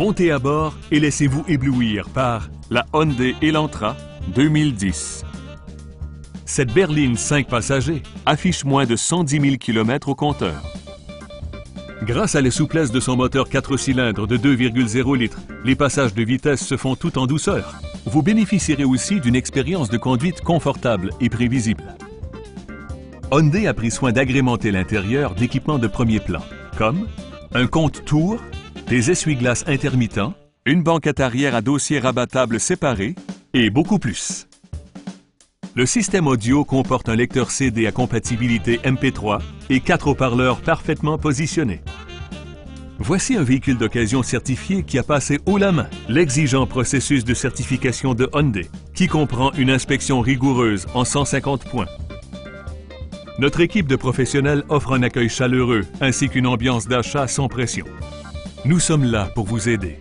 Montez à bord et laissez-vous éblouir par la Hyundai Elantra 2010. Cette berline 5 passagers affiche moins de 110 000 km au compteur. Grâce à la souplesse de son moteur 4 cylindres de 2,0 litres, les passages de vitesse se font tout en douceur. Vous bénéficierez aussi d'une expérience de conduite confortable et prévisible. Hyundai a pris soin d'agrémenter l'intérieur d'équipements de premier plan, comme un compte tour, des essuie-glaces intermittents, une banquette arrière à dossier rabattable séparé et beaucoup plus. Le système audio comporte un lecteur CD à compatibilité MP3 et quatre haut-parleurs parfaitement positionnés. Voici un véhicule d'occasion certifié qui a passé haut la main l'exigeant processus de certification de Hyundai, qui comprend une inspection rigoureuse en 150 points. Notre équipe de professionnels offre un accueil chaleureux ainsi qu'une ambiance d'achat sans pression. Nous sommes là pour vous aider.